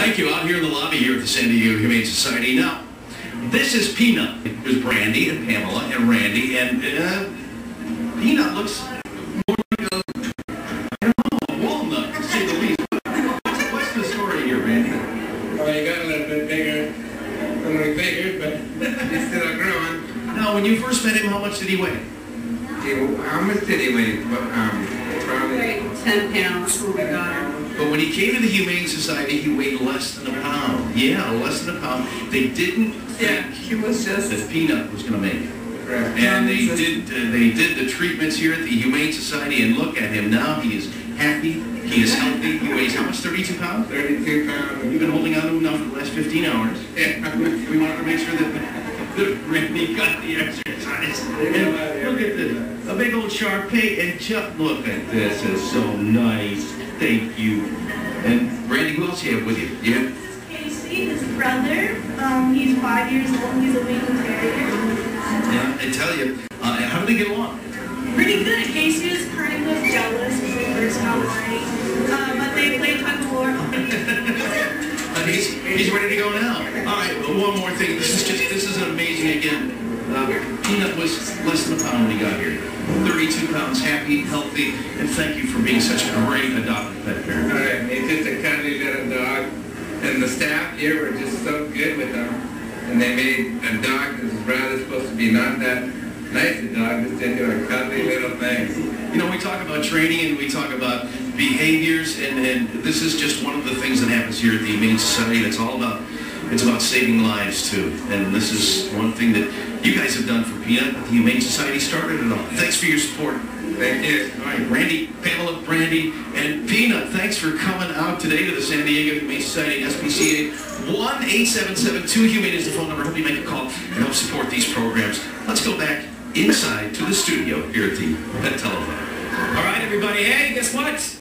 Thank you. Out here in the lobby here at the San Diego Humane Society. Now, this is Peanut. There's Brandy and Pamela and Randy, and uh, Peanut looks more like a, I don't know, a walnut, to say the least. What's, what's the story here, Randy? Well, he got a little bit bigger than we figured, but he's still growing. Now, when you first met him, how much did he weigh? He, how much did he weigh? Well, Um, probably. 10 pounds when we got her. But when he came to the Humane Society, he weighed less than a pound. Yeah, less than a pound. They didn't Yeah, think she was just. that Peanut was going to make it. Correct. And they did uh, they did the treatments here at the Humane Society, and look at him now. He is happy. He is healthy. He weighs how much? 32 pounds. 32 pounds. You've been holding on to him now for the last 15 hours. Yeah. We wanted to make sure that, that Randy got the exercise. And look at this, a big old Shar-Pei, and just look at this. It's so nice. Thank you. And Randy, who else you have with you? Have Casey, his brother. Um, he's five years old. He's a Wheaten Terrier. Yeah, I tell you. Uh, how do they get along? Pretty good. Casey is kind of jealous when they first got married. Uh, but they play tug of war. Uh, he's, he's ready to go now. All right, one more thing. This is just, this is an amazing again. Peanut was less than a pound when he got here. 32 pounds, happy, healthy, and thank you for being such a great adopted pet parent. right, he's just a cuddly little dog. And the staff here were just so good with him. And they made a dog that was rather supposed to be not that nice a dog, just into a cuddly little thing. You know, we talk about training and we talk about behaviors, and, and this is just one of the things that happens here at the Humane Society. It's all about it's about saving lives too, and this is one thing that you guys have done for Peanut. The Humane Society started it all. Thanks for your support. Thank you. All right, Randy, Pamela, Brandy, and Peanut, thanks for coming out today to the San Diego Humane Society SPCA. 1-877-2-HUMANE is the phone number. Hope you make a call and help support these programs. Let's go back inside to the studio here at the Pet Telethon. All right, everybody. Hey, guess what?